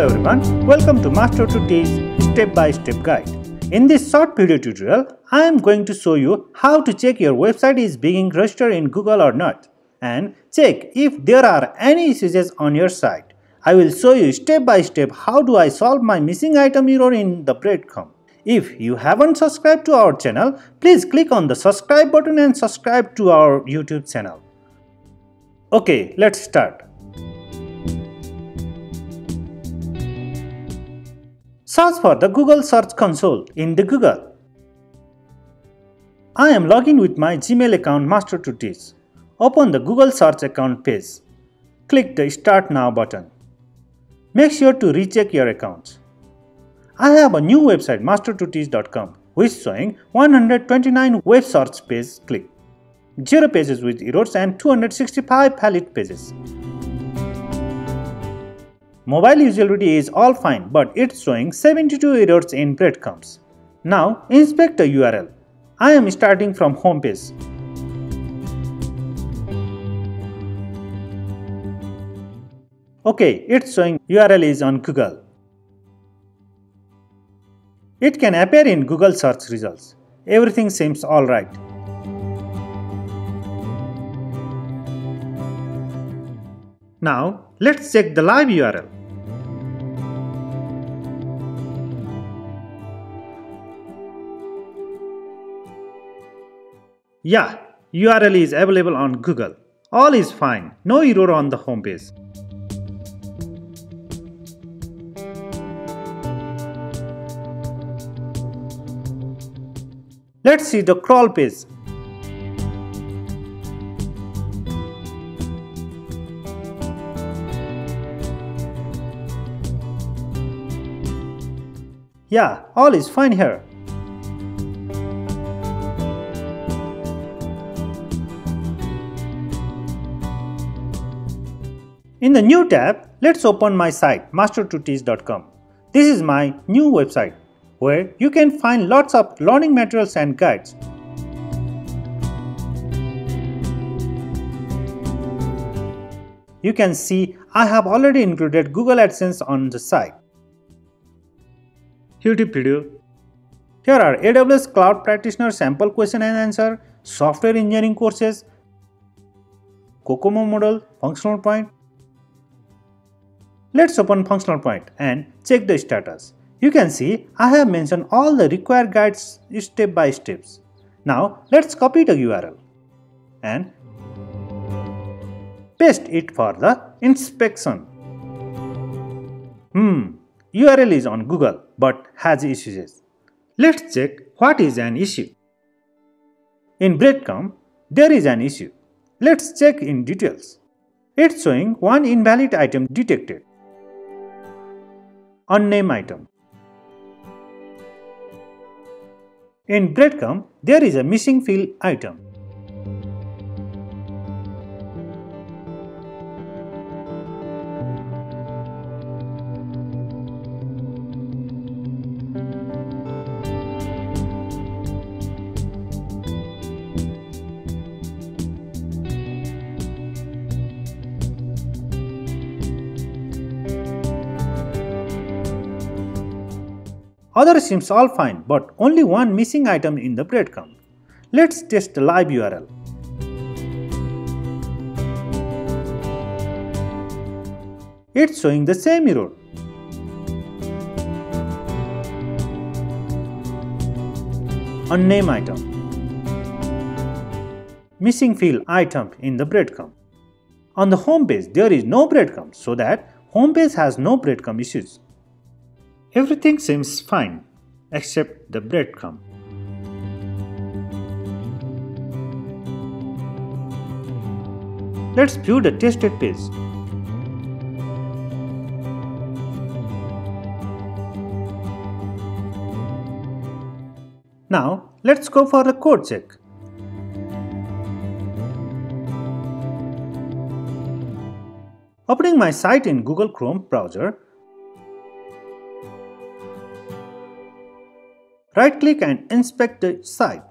Hello everyone, welcome to Master2Teach step-by-step guide. In this short video tutorial, I am going to show you how to check your website is being registered in Google or not and check if there are any issues on your site. I will show you step by step how do I solve my missing item error in the breadcrumb. If you haven't subscribed to our channel, please click on the subscribe button and subscribe to our YouTube channel. Okay, let's start. Search for the Google Search Console in the Google. I am logging with my Gmail account Master2Teach. Open the Google Search account page. Click the Start Now button. Make sure to recheck your accounts. I have a new website master2teach.com which showing 129 web search page click, 0 pages with errors and 265 valid pages. Mobile usability is all fine but it's showing 72 errors in breadcrumbs. Now inspect the URL. I am starting from home page. Okay, it's showing URL is on Google. It can appear in Google search results. Everything seems alright. Now, let's check the live URL. Yeah, URL is available on Google. All is fine, no error on the homepage. Let's see the crawl page. Yeah, all is fine here. In the new tab, let's open my site master2teach.com. This is my new website where you can find lots of learning materials and guides. You can see I have already included Google AdSense on the site. YouTube video. Here are AWS Cloud Practitioner sample question and answer, software engineering courses, COCOMO model, functional point, Let's open functional point and check the status. You can see I have mentioned all the required guides step by steps. Now let's copy the URL and paste it for the inspection. Hmm, URL is on Google but has issues. Let's check what is an issue. In breadcrumb, there is an issue. Let's check in details. It's showing one invalid item detected unnamed item. In breadcrumb, there is a missing field item. Other seems all fine, but only one missing item in the breadcrumb. Let's test the live URL. It's showing the same error. Unnamed item. Missing field item in the breadcrumb. On the home page, there is no breadcrumb, so that home page has no breadcrumb issues. Everything seems fine except the breadcrumb. Let's view the tested page. Now, let's go for the code check. Opening my site in Google Chrome browser, Right click and inspect the site.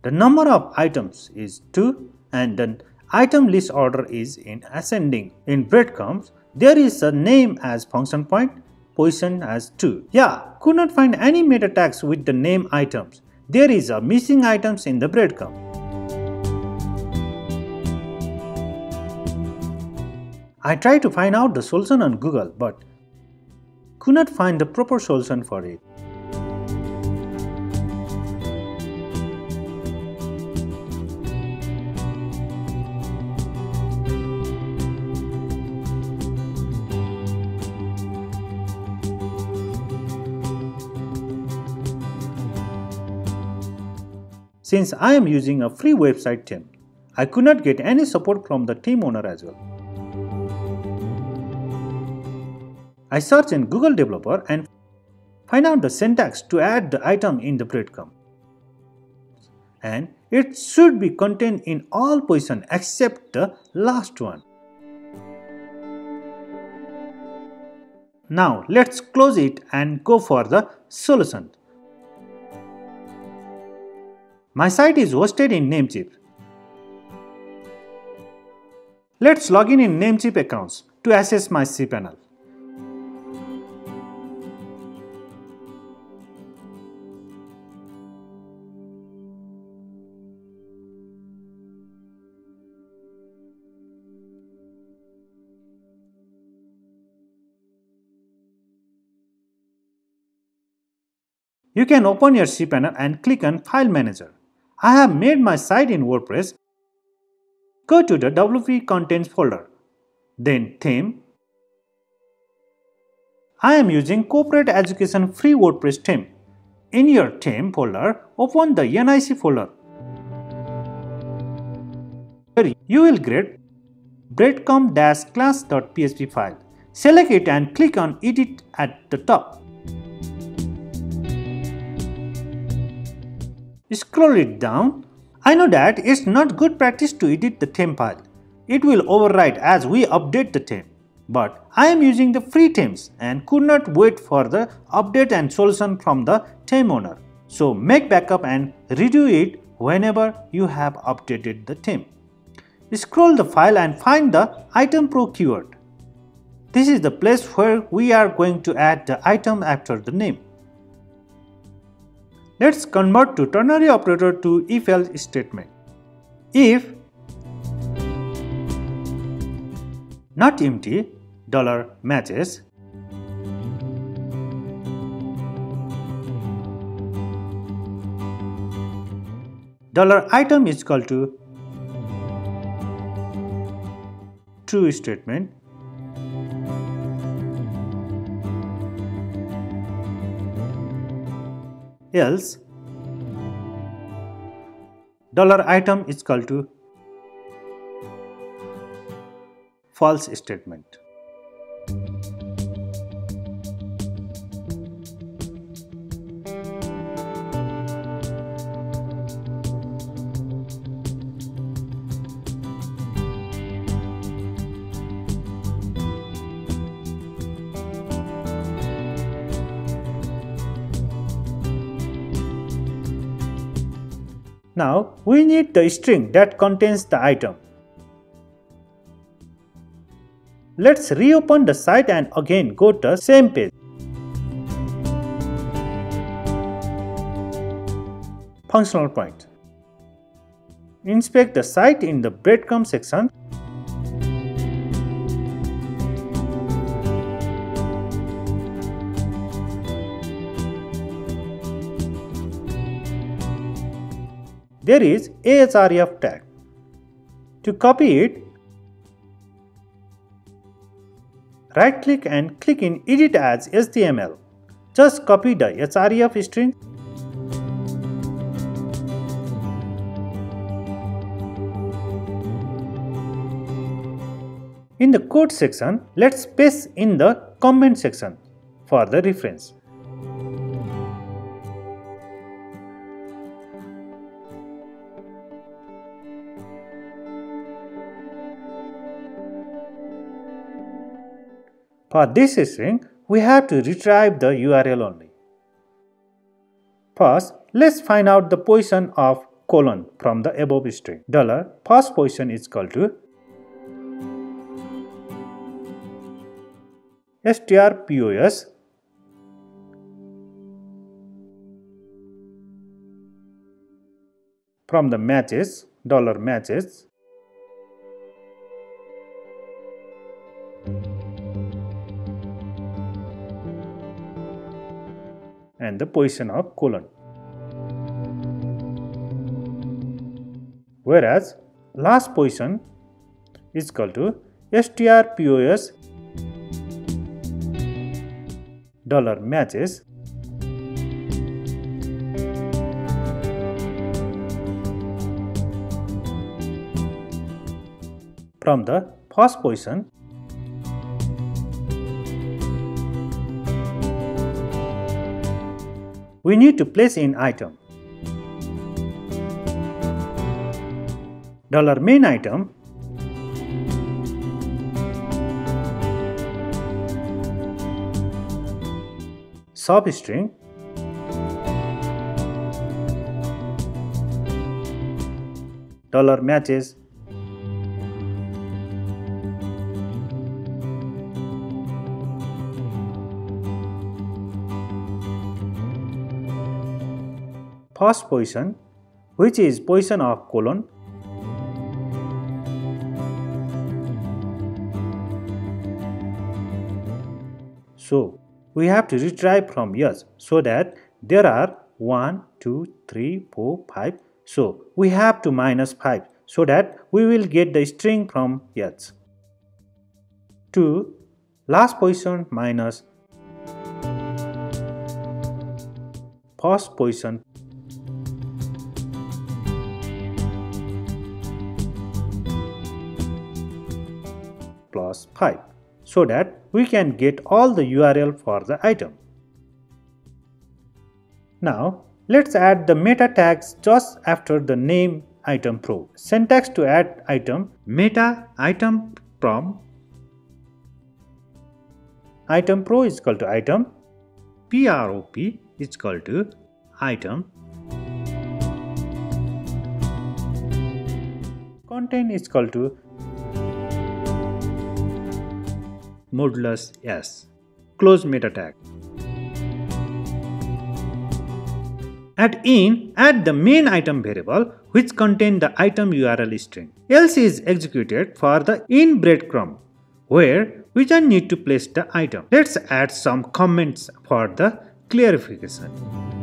The number of items is 2 and the item list order is in ascending. In breadcrumbs, there is a name as function point position as 2. Yeah, could not find any meta tags with the name items. There is a missing items in the breadcrumb. I tried to find out the solution on Google but could not find the proper solution for it. Since I am using a free website theme, I could not get any support from the theme owner as well. I search in Google Developer and find out the syntax to add the item in the breadcrumb. And it should be contained in all positions except the last one. Now let's close it and go for the solution. My site is hosted in Namecheap. Let's log in in Namecheap accounts to access my cPanel. You can open your cPanel and click on File Manager. I have made my site in WordPress. Go to the WP Contents folder, then Theme. I am using Corporate Education Free WordPress theme. In your theme folder, open the NIC folder. Here you will get breadcrumb-class.php file. Select it and click on Edit at the top. Scroll it down. I know that it's not good practice to edit the theme file. It will overwrite as we update the theme. But I am using the free themes and could not wait for the update and solution from the theme owner. So make backup and redo it whenever you have updated the theme. Scroll the file and find the item pro keyword. This is the place where we are going to add the item after the name. Let's convert to ternary operator to if-else statement. If not empty dollar matches dollar item is equal to true statement else dollar item is equal to false statement. Now we need the string that contains the item. Let's reopen the site and again go to the same page. Functional point. Inspect the site in the breadcrumb section there is ahref tag. To copy it, right click and click in edit as HTML. Just copy the href string In the code section, let's paste in the comment section for the reference. For this string, we have to retrieve the URL only. First, let's find out the position of colon from the above string. Dollar first position is equal to strpos from the matches dollar matches and the position of colon. Whereas last position is equal to strpos dollar matches from the first position we need to place in item. Dollar main item. Substring dollar matches first position which is position of colon. So we have to retry from yes so that there are 1 2 3 4 5 so we have to minus 5 so that we will get the string from yes 2 last position minus first position 5 so that we can get all the URL for the item. Now let's add the meta tags just after the name item pro. Syntax to add item meta item from item pro is equal to item prop is equal to item content is equal to modulus s. Close meta tag. At in, add the main item variable which contain the item URL string. Else is executed for the in breadcrumb where we just need to place the item. Let's add some comments for the clarification.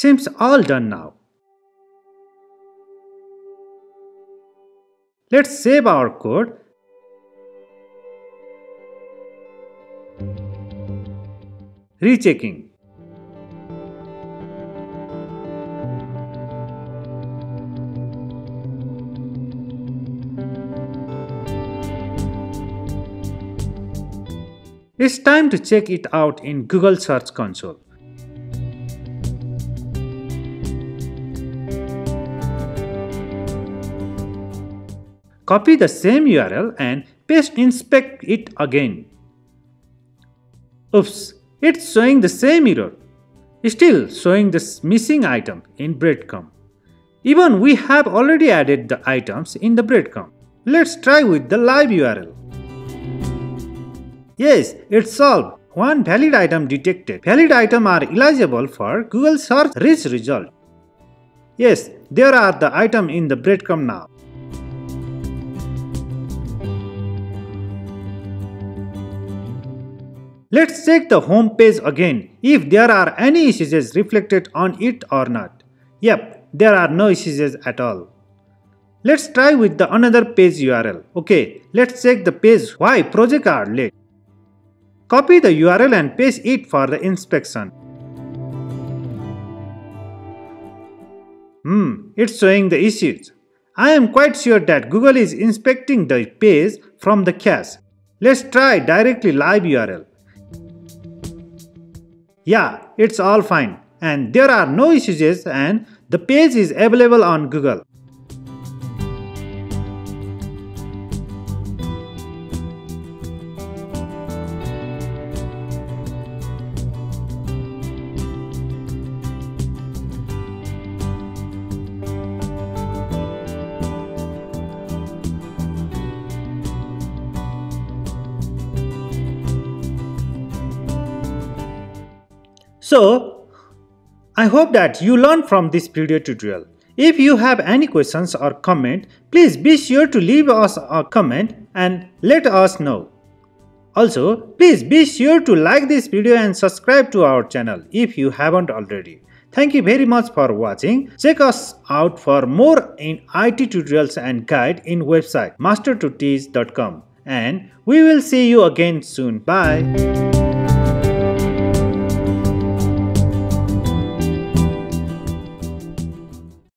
Seems all done now. Let's save our code. Rechecking. It's time to check it out in Google Search Console. Copy the same URL and paste inspect it again. Oops, it's showing the same error. Still showing this missing item in breadcrumb. Even we have already added the items in the breadcrumb. Let's try with the live URL. Yes, it's solved. One valid item detected. Valid item are eligible for Google search rich result. Yes, there are the item in the breadcrumb now. Let's check the home page again if there are any issues reflected on it or not. Yep, there are no issues at all. Let's try with the another page URL. Okay, let's check the page why project are late. Copy the URL and paste it for the inspection. Hmm, it's showing the issues. I am quite sure that Google is inspecting the page from the cache. Let's try directly live URL. Yeah, it's all fine and there are no issues and the page is available on Google. I hope that you learned from this video tutorial. If you have any questions or comment, please be sure to leave us a comment and let us know. Also, please be sure to like this video and subscribe to our channel if you haven't already. Thank you very much for watching. Check us out for more in IT tutorials and guide in website master2teach.com and we will see you again soon. Bye.